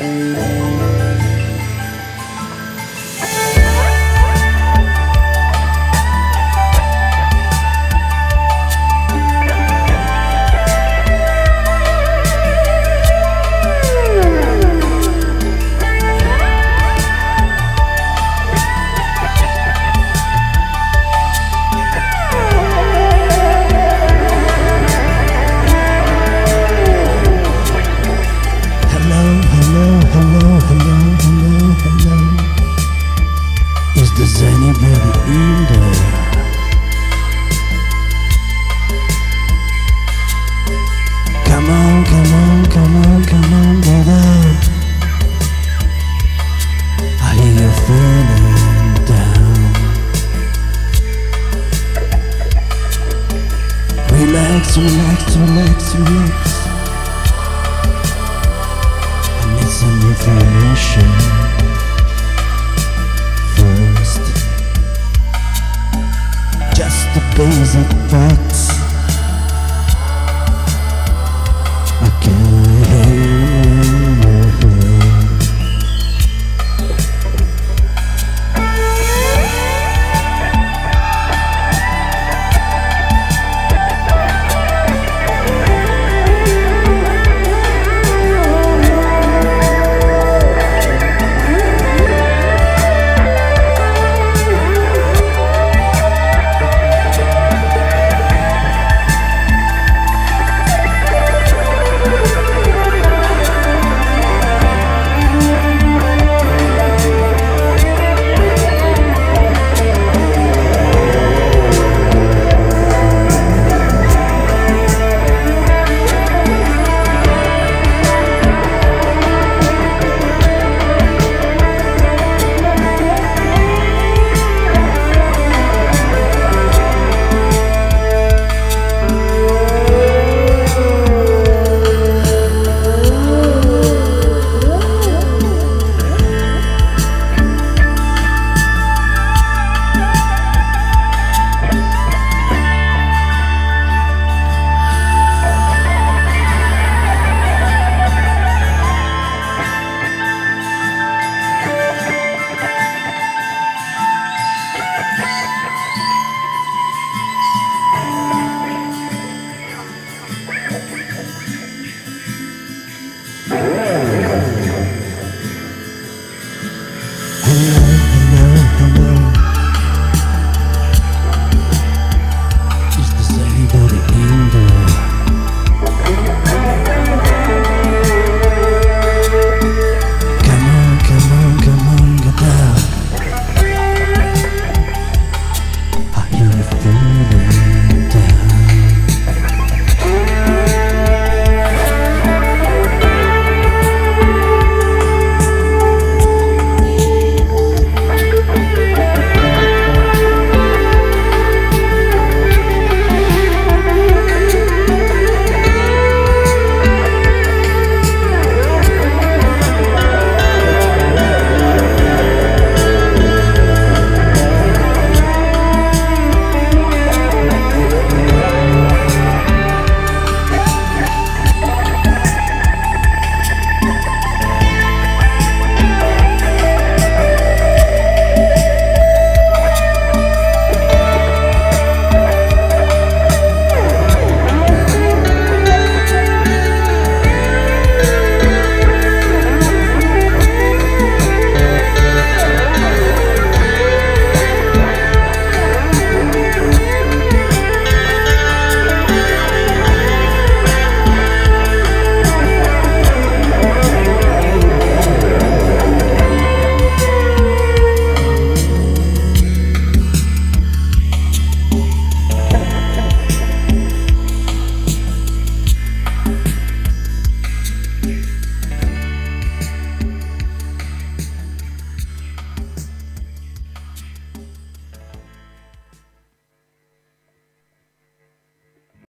Música Relax, relax, relax, relax. I need some information first. Just the basic fact